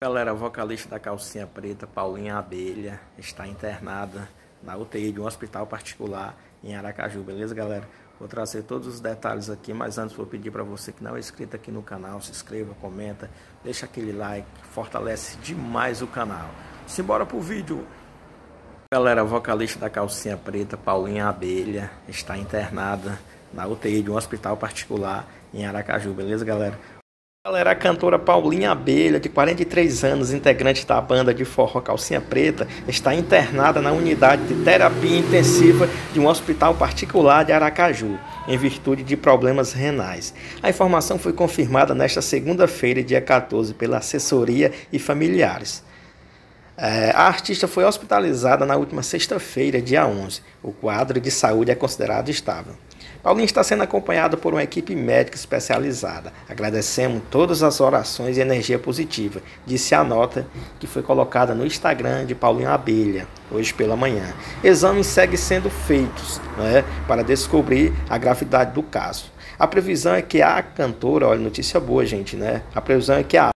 Galera, vocalista da calcinha preta, Paulinha Abelha, está internada na UTI de um hospital particular em Aracaju, beleza, galera? Vou trazer todos os detalhes aqui, mas antes vou pedir para você que não é inscrito aqui no canal, se inscreva, comenta, deixa aquele like, fortalece demais o canal. Simbora pro vídeo! Galera, vocalista da calcinha preta, Paulinha Abelha, está internada na UTI de um hospital particular em Aracaju, beleza, galera? Galera, a cantora Paulinha Abelha, de 43 anos, integrante da banda de forró Calcinha Preta, está internada na unidade de terapia intensiva de um hospital particular de Aracaju, em virtude de problemas renais. A informação foi confirmada nesta segunda-feira, dia 14, pela assessoria e familiares. É, a artista foi hospitalizada na última sexta-feira, dia 11. O quadro de saúde é considerado estável. Paulinho está sendo acompanhado por uma equipe médica especializada. Agradecemos todas as orações e energia positiva, disse a nota que foi colocada no Instagram de Paulinho Abelha, hoje pela manhã. Exames seguem sendo feitos né, para descobrir a gravidade do caso. A previsão é que a cantora, olha, notícia boa, gente, né? A previsão é que a